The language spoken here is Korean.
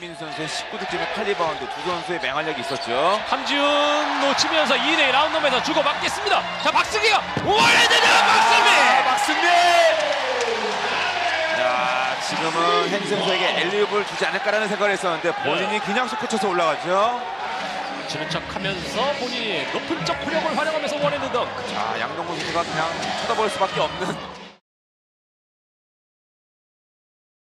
박민수 선수의 19득점에 칼리바운드 두 선수의 맹활약이 있었죠. 함지훈 놓치면서 2대 라운드에서 주고 받겠습니다. 자 박승기가 원래대로 박승기! 아, 박승민! 자, 지금은 헨 선수에게 엘리브를 주지 않을까라는 생각을 했었는데 본인이 네. 그냥 속 쳐서 올라가죠. 주는 척하면서 본인이 높은 쪽 후력을 활용하면서 원핸드 덕. 자, 양동근 선수가 그냥 쳐다볼 수밖에 없는